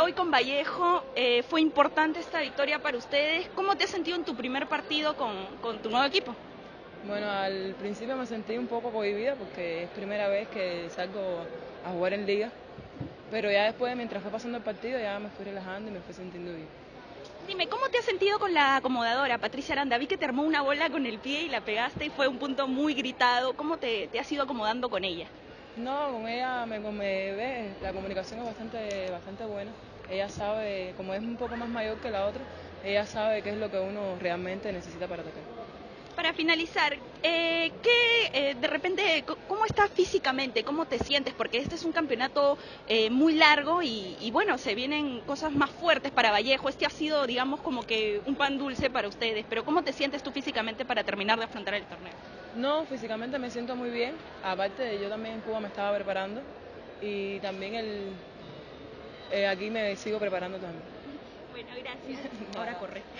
hoy con Vallejo, eh, fue importante esta victoria para ustedes. ¿Cómo te has sentido en tu primer partido con, con tu nuevo equipo? Bueno, al principio me sentí un poco cohibida porque es primera vez que salgo a jugar en liga, pero ya después, mientras fue pasando el partido, ya me fui relajando y me fui sintiendo bien. Dime, ¿cómo te has sentido con la acomodadora, Patricia Aranda? Vi que te armó una bola con el pie y la pegaste y fue un punto muy gritado. ¿Cómo te, te has ido acomodando con ella? No, con ella me, ve, la comunicación es bastante, bastante buena. Ella sabe, como es un poco más mayor que la otra, ella sabe qué es lo que uno realmente necesita para atacar. Para finalizar, eh, ¿qué, eh, de repente, cómo estás físicamente? ¿Cómo te sientes? Porque este es un campeonato eh, muy largo y, y, bueno, se vienen cosas más fuertes para Vallejo. Este ha sido, digamos, como que un pan dulce para ustedes. Pero ¿cómo te sientes tú físicamente para terminar de afrontar el torneo? No, físicamente me siento muy bien. Aparte, yo también en Cuba me estaba preparando y también el, eh, aquí me sigo preparando también. Bueno, gracias. Ahora corre.